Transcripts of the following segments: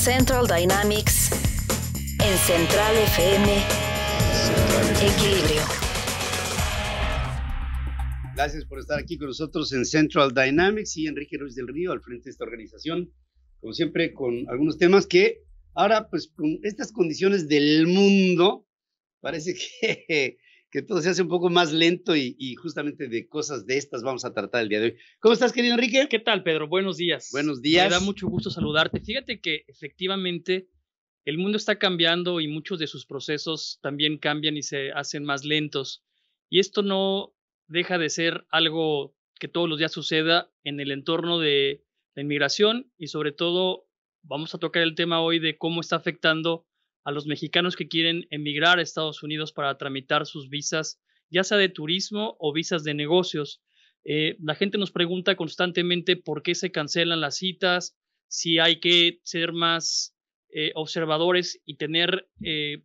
Central Dynamics en Central FM. Equilibrio. Gracias por estar aquí con nosotros en Central Dynamics y Enrique Ruiz del Río al frente de esta organización, como siempre con algunos temas que ahora pues con estas condiciones del mundo parece que, que todo se hace un poco más lento y, y, justamente de cosas de estas vamos a tratar el día de hoy. ¿Cómo estás, querido Enrique? ¿Qué tal, Pedro? Buenos días. Buenos días. Me da mucho gusto saludarte. Fíjate que efectivamente el mundo está cambiando y muchos de sus procesos también cambian y se hacen más lentos. Y esto no deja de ser algo que todos los días suceda en el entorno de la inmigración y sobre todo vamos a tocar el tema hoy de cómo está afectando a los mexicanos que quieren emigrar a Estados Unidos para tramitar sus visas, ya sea de turismo o visas de negocios. Eh, la gente nos pregunta constantemente por qué se cancelan las citas, si hay que ser más eh, observadores y tener eh,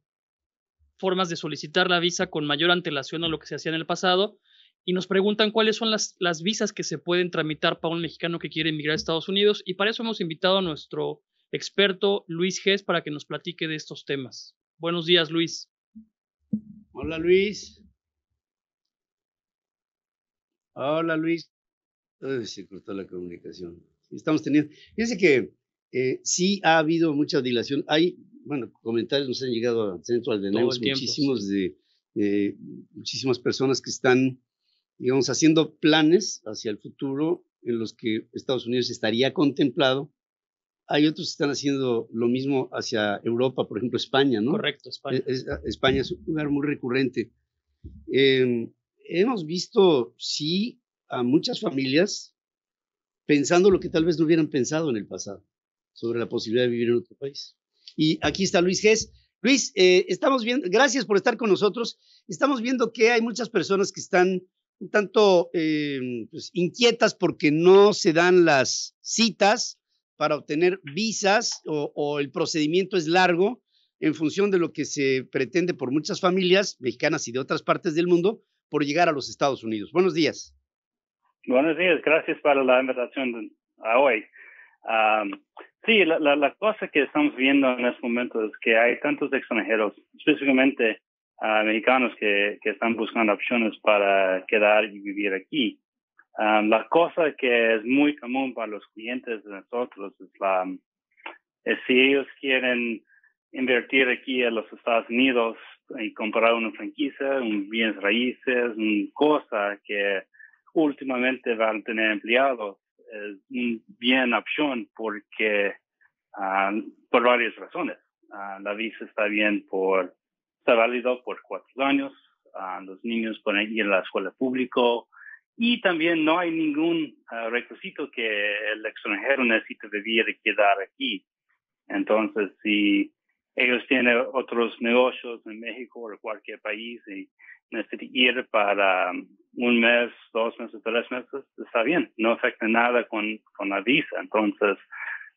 formas de solicitar la visa con mayor antelación a lo que se hacía en el pasado y nos preguntan cuáles son las, las visas que se pueden tramitar para un mexicano que quiere emigrar a Estados Unidos y para eso hemos invitado a nuestro experto Luis Gess para que nos platique de estos temas. Buenos días, Luis. Hola, Luis. Hola, Luis. Uy, se cortó la comunicación. Estamos teniendo. Fíjense que eh, sí ha habido mucha dilación. Hay, bueno, comentarios nos han llegado al centro de muchísimos de, de, muchísimas personas que están digamos, haciendo planes hacia el futuro en los que Estados Unidos estaría contemplado. Hay otros que están haciendo lo mismo hacia Europa, por ejemplo, España, ¿no? Correcto, España. Es, España es un lugar muy recurrente. Eh, hemos visto, sí, a muchas familias pensando lo que tal vez no hubieran pensado en el pasado sobre la posibilidad de vivir en otro país. Y aquí está Luis Gess. Luis, eh, estamos viendo, gracias por estar con nosotros. Estamos viendo que hay muchas personas que están un tanto eh, pues, inquietas porque no se dan las citas para obtener visas o, el procedimiento es largo en función de lo que se pretende por muchas familias mexicanas y de otras partes del mundo por llegar a los Estados Unidos. Buenos días. Buenos días, gracias por la invitación a hoy. Um, sí, la, cosa que estamos viendo en este momento es que hay tantos extranjeros, específicamente a mexicanos que, que están buscando opciones para quedar y vivir aquí. Um, la cosa que es muy común para los clientes de nosotros es la, si ellos quieren invertir aquí en los Estados Unidos y comprar una franquicia, un bienes raíces, una cosa que últimamente van a tener empleados, es una bien opción porque, um, por varias razones. Uh, la visa está bien por está válido por cuatro años. Uh, los niños pueden ir a la escuela pública y también no hay ningún uh, requisito que el extranjero necesite vivir y quedar aquí. Entonces, si ellos tienen otros negocios en México o cualquier país y necesitan ir para un mes, dos meses, tres meses, está bien, no afecta nada con, con la visa. Entonces,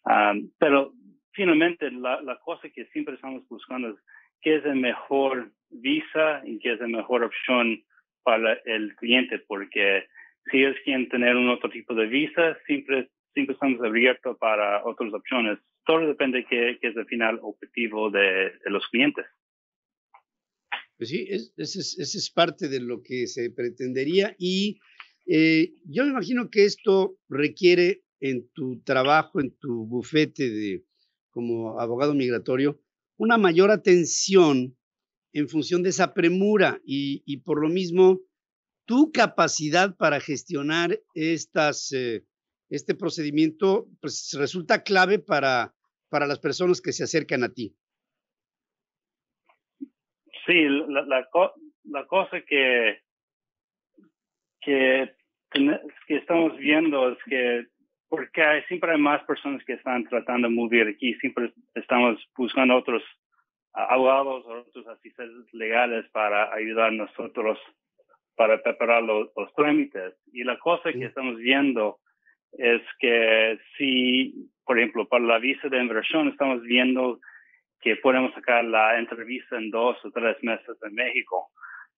um, pero finalmente la, la cosa que siempre estamos buscando es qué es la mejor visa y qué es la mejor opción para el cliente, porque si ellos quieren tener un otro tipo de visa, siempre, siempre estamos abiertos para otras opciones. Todo depende de qué, qué es el final objetivo de, de los clientes. Pues sí, ese es, es, parte de lo que se pretendería y eh, yo me imagino que esto requiere en tu trabajo, en tu bufete de como abogado migratorio, una mayor atención en función de esa premura y, y por lo mismo tu capacidad para gestionar estas, eh, este procedimiento pues, resulta clave para, para las personas que se acercan a ti. Sí, la, la, la cosa que, que, que estamos viendo es que porque hay, siempre hay más personas que están tratando de mover aquí, siempre estamos buscando otros abogados o otros asistentes legales para ayudar a nosotros para preparar los, los trámites. Y la cosa que estamos viendo es que si, por ejemplo, para la visa de inversión estamos viendo que podemos sacar la entrevista en dos o tres meses en México.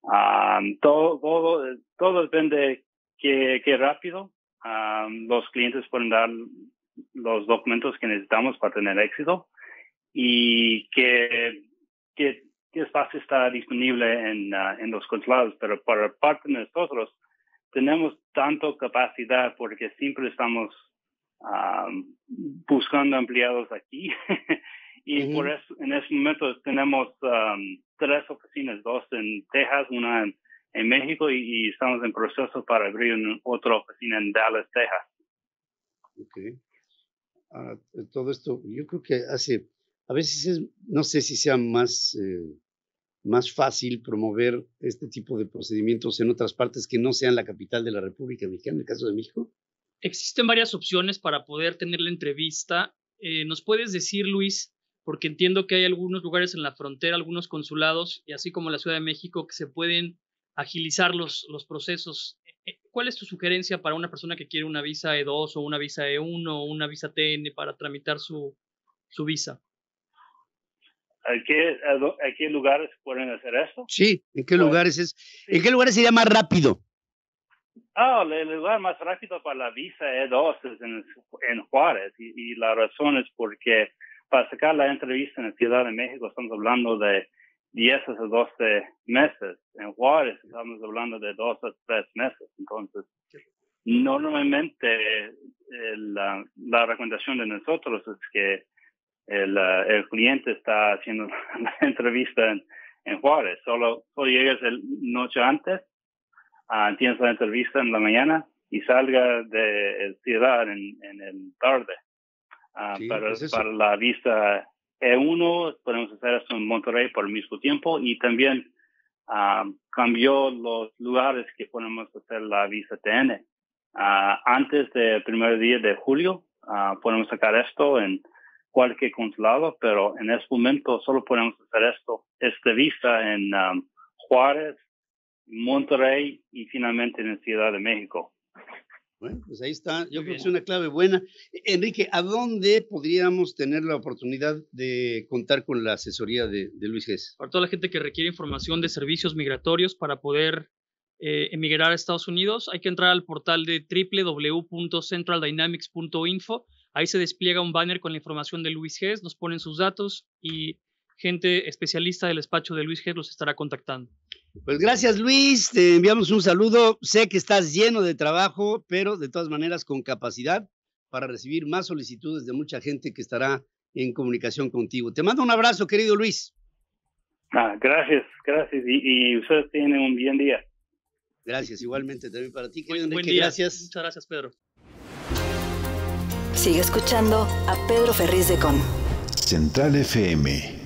Um, todo, todo, todo depende que, que rápido um, los clientes pueden dar los documentos que necesitamos para tener éxito. y que, que, es fácil estar disponible en, ah, en los consulados, pero por parte de nosotros tenemos tanto capacidad porque siempre estamos buscando empleados aquí y por eso en este momento tenemos tres oficinas, dos en Texas, una en, México y, estamos en proceso para abrir otra oficina en Dallas, Texas. Okay. Ah, todo esto, yo creo que hace, a veces es, no sé si sea más, eh, más fácil promover este tipo de procedimientos en otras partes que no sean la capital de la República Mexicana, en el caso de México. Existen varias opciones para poder tener la entrevista. Eh, ¿Nos puedes decir, Luis, porque entiendo que hay algunos lugares en la frontera, algunos consulados, y así como la Ciudad de México, que se pueden agilizar los, los procesos. Eh, ¿Cuál es tu sugerencia para una persona que quiere una visa E2 o una visa E1 o una visa TN para tramitar su, su visa? ¿En qué, qué lugares pueden hacer eso? Sí, ¿en qué lugares es? ¿En qué lugares sería más rápido? Ah, el lugar más rápido para la visa E2 es en, en Juárez y, y, la razón es porque para sacar la entrevista en la Ciudad de México estamos hablando de 10 a 12 meses. En Juárez estamos hablando de 2 a 3 meses. Entonces, normalmente la, la, recomendación de nosotros es que el, el cliente está haciendo la entrevista en, en Juárez. Solo, solo llegas el noche antes, uh, tienes la entrevista en la mañana y salga de ciudad en, en el tarde. Ah, para, para la visa E1 podemos hacer eso en Monterrey por el mismo tiempo y también ah, cambió los lugares que podemos hacer la visa TN. Antes del primer día de julio podemos sacar esto en cualquier consulado, pero en este momento solo podemos hacer esto, esta visa en Juárez, Monterrey y finalmente en Ciudad de México. Bueno, pues ahí está. Yo creo que es una clave buena. Enrique, ¿a dónde podríamos tener la oportunidad de contar con la asesoría de, Luis Gess? Para toda la gente que requiere información de servicios migratorios para poder eh, emigrar a Estados Unidos, hay que entrar al portal de www.centraldynamics.info. Ahí se despliega un banner con la información de Luis Gess, nos ponen sus datos y gente especialista del despacho de Luis Gess los estará contactando. Pues gracias Luis, te enviamos un saludo. Sé que estás lleno de trabajo, pero de todas maneras con capacidad para recibir más solicitudes de mucha gente que estará en comunicación contigo. Te mando un abrazo, querido Luis. Ah, gracias, gracias. Y, ustedes tienen un bien día. Gracias, igualmente también para ti, querido Enrique. Gracias. Muchas gracias, Pedro. Sigue escuchando a Pedro Ferriz de Con. Central FM